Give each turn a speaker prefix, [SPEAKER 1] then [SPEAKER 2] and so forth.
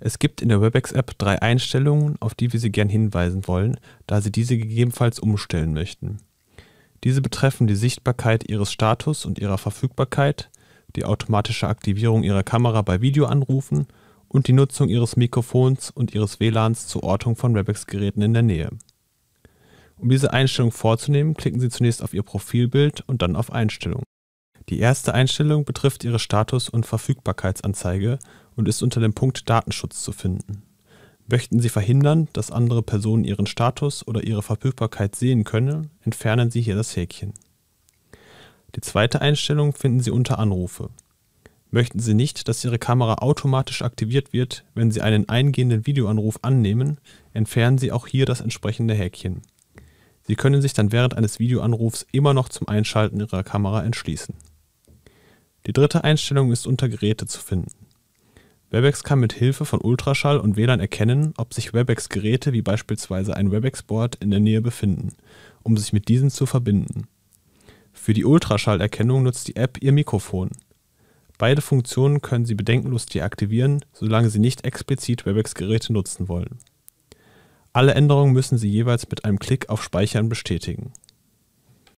[SPEAKER 1] Es gibt in der Webex-App drei Einstellungen, auf die wir Sie gern hinweisen wollen, da Sie diese gegebenenfalls umstellen möchten. Diese betreffen die Sichtbarkeit Ihres Status und Ihrer Verfügbarkeit, die automatische Aktivierung Ihrer Kamera bei Videoanrufen und die Nutzung Ihres Mikrofons und Ihres WLANs zur Ortung von Webex-Geräten in der Nähe. Um diese Einstellung vorzunehmen, klicken Sie zunächst auf Ihr Profilbild und dann auf Einstellungen. Die erste Einstellung betrifft Ihre Status und Verfügbarkeitsanzeige und ist unter dem Punkt Datenschutz zu finden. Möchten Sie verhindern, dass andere Personen Ihren Status oder Ihre Verfügbarkeit sehen können, entfernen Sie hier das Häkchen. Die zweite Einstellung finden Sie unter Anrufe. Möchten Sie nicht, dass Ihre Kamera automatisch aktiviert wird, wenn Sie einen eingehenden Videoanruf annehmen, entfernen Sie auch hier das entsprechende Häkchen. Sie können sich dann während eines Videoanrufs immer noch zum Einschalten Ihrer Kamera entschließen. Die dritte Einstellung ist unter Geräte zu finden. Webex kann mit Hilfe von Ultraschall und WLAN erkennen, ob sich Webex-Geräte wie beispielsweise ein Webex-Board in der Nähe befinden, um sich mit diesen zu verbinden. Für die Ultraschallerkennung nutzt die App ihr Mikrofon. Beide Funktionen können Sie bedenkenlos deaktivieren, solange Sie nicht explizit Webex-Geräte nutzen wollen. Alle Änderungen müssen Sie jeweils mit einem Klick auf Speichern bestätigen